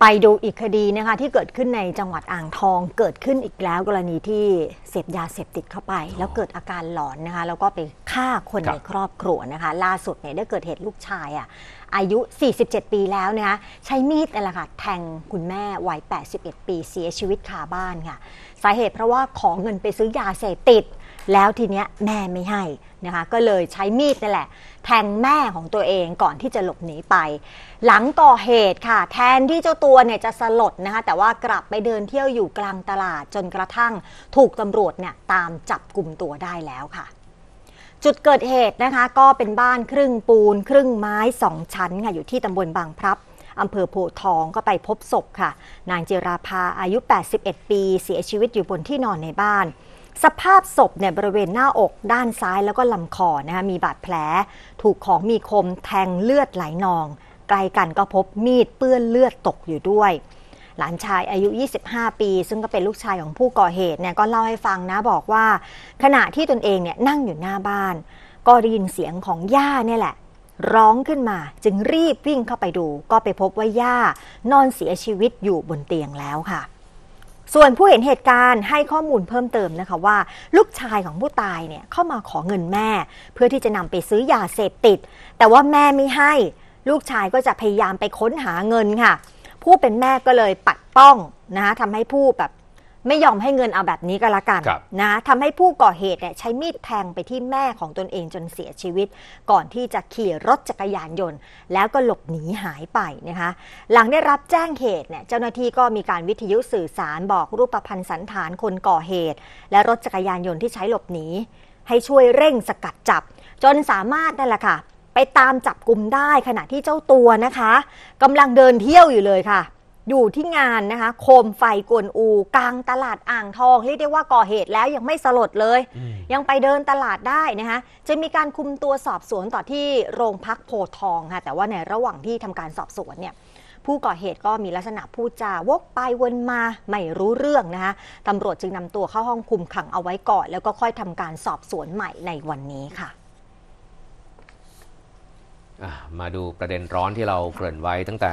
ไปดูอีกคดีนะคะที่เกิดขึ้นในจังหวัดอ่างทองเกิดขึ้นอีกแล้วกรณีที่เสพยาเสพติดเข้าไป แล้วเกิดอาการหลอนนะคะ แล้วก็ไปฆ่าคนครับในครอบครัวนะคะ ล่าสุดเนี่ยได้เกิดเหตุลูกชายอะอายุ 47 ปีแล้วนะคะใช้มีดนั่นแหละค่ะแทงคุณแม่วัย 81 ปีเสียชีวิตคาบ้านค่ะ สาเหตุเพราะว่าขอเงินไปซื้อยาเสพติด แล้วทีเนี้ยแม่ไม่ให้นะคะ ก็เลยใช้มีดนั่นแหละ แทงแม่ของตัวเองก่อนที่จะหลบหนีไป หลังก่อเหตุค่ะ แทนที่เจ้าตัวเนี่ยจะสลดนะคะ แต่ว่ากลับไปเดินเที่ยวอยู่กลางตลาดจนกระทั่งถูกตำรวจเนี่ยตามจับกลุ่มตัวได้แล้วค่ะ จุดเกิดเหตุนะคะก็เป็นบ้านครึ่งปูน ครึ่งไม้สองชั้นค่ะอยู่ที่ตำบลบางพลับอำเภอโพทองก็ไปพบศพค่ะ นางเจราภาอายุ 81 ปี เสียชีวิตอยู่บนที่นอนในบ้าน สภาพศพเนี่ยบริเวณหน้าอกด้านซ้ายแล้วก็ลำคอนะคะมีบาดแผล ถูกของมีคมแทงเลือดไหลนอง ใกล้กันก็พบมีดเปื้อนเลือดตกอยู่ด้วย หลานชายอายุ 25 ปี ซึ่งก็เป็นลูกชายของผู้ก่อเหตุเนี่ยก็เล่าให้ฟังนะบอกว่า ขณะที่ตนเองเนี่ยนั่งอยู่หน้าบ้าน ก็ได้ยินเสียงของย่าเนี่ยแหละ ร้องขึ้นมาจึงรีบวิ่งเข้าไปดู ก็ไปพบว่าย่านอนเสียชีวิตอยู่บนเตียงแล้วค่ะส่วนผู้เห็นเหตุการณ์ให้ข้อมูลเพิ่มเติมนะคะว่า ลูกชายของผู้ตายเนี่ยเข้ามาขอเงินแม่ เพื่อที่จะนำไปซื้อยาเสพติด แต่ว่าแม่ไม่ให้ ลูกชายก็จะพยายามไปค้นหาเงินค่ะ ผู้เป็นแม่ก็เลยปัดป้องนะคะทำให้ผู้แบบไม่ยอมให้เงินเอาแบบนี้ก็แล้วกันครับนะทำให้ผู้ก่อเหตุเนี่ยใช้มีดแทงไปที่แม่ของตนเองจนเสียชีวิต ก่อนที่จะขี่รถจักรยานยนต์ แล้วก็หลบหนีหายไปนะคะ หลังได้รับแจ้งเหตุเนี่ยเจ้าหน้าที่ก็มีการวิทยุสื่อสารบอกรูปพันธ์สันฐานคนก่อเหตุ และรถจักรยานยนต์ที่ใช้หลบหนีให้ช่วยเร่งสกัดจับ จนสามารถนั่นแหละค่ะ ไปตามจับกลุ่มได้ขณะที่เจ้าตัวนะคะกำลังเดินเที่ยวอยู่เลยค่ะ อยู่ที่งานนะคะ โคมไฟกวนอู กลางตลาดอ่างทองเรียกได้ว่าก่อเหตุแล้วยังไม่สลดเลย ยังไปเดินตลาดได้นะคะจะมีการคุมตัวสอบสวนต่อที่โรงพักโพธิ์ทองค่ะ แต่ว่าในระหว่างที่ทำการสอบสวนเนี่ยผู้ก่อเหตุก็มีลักษณะพูดจาวกไปวนมาไม่รู้เรื่องนะคะตำรวจจึงนำตัวเข้าห้องคุมขังเอาไว้ก่อน แล้วก็ค่อยทำการสอบสวนใหม่ในวันนี้ค่ะอะ มาดูประเด็นร้อนที่เราเกริ่นไว้ตั้งแต่